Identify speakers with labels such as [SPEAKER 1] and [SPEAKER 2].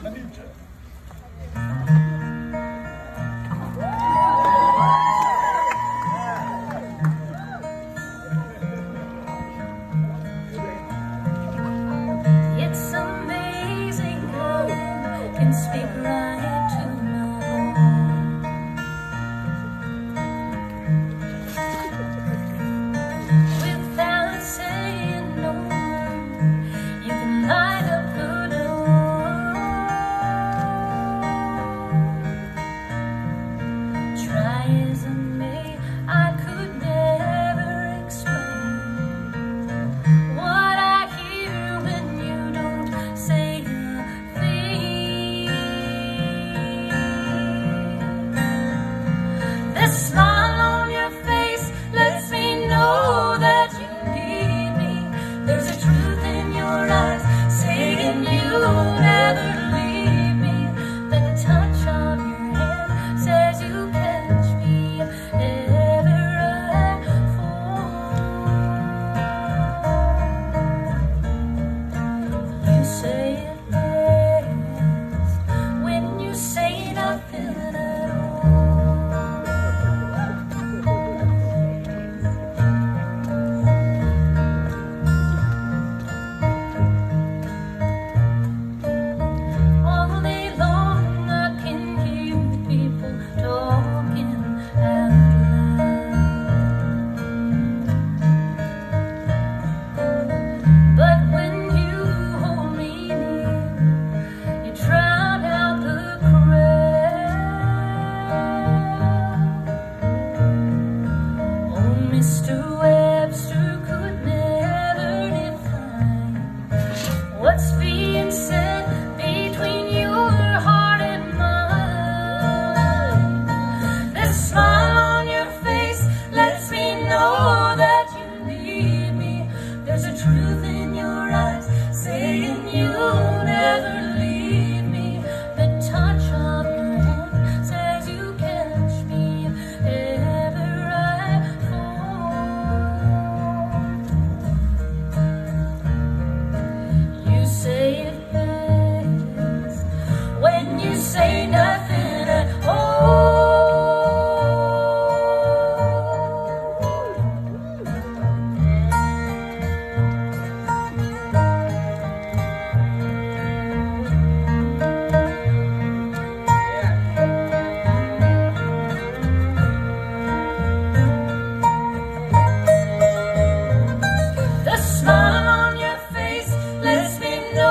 [SPEAKER 1] It's amazing how you can speak